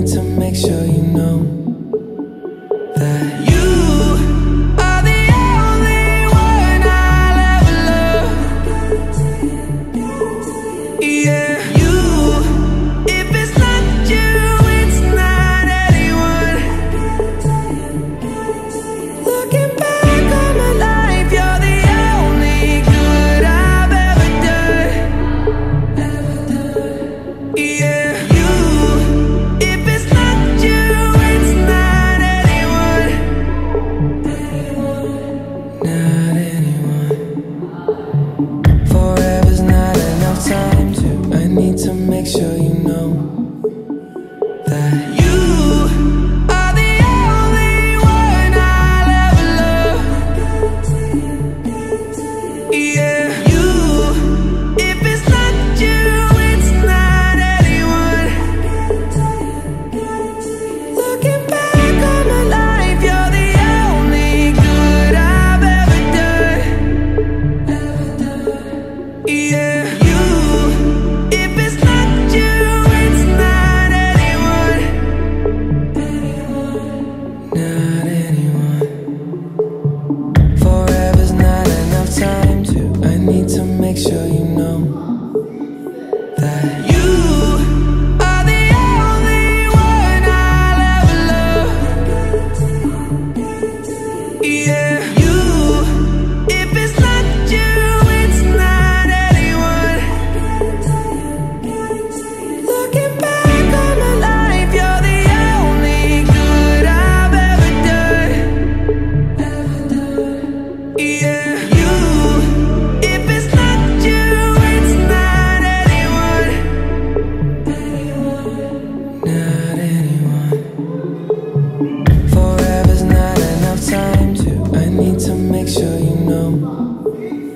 need to make sure you know yeah. Sim.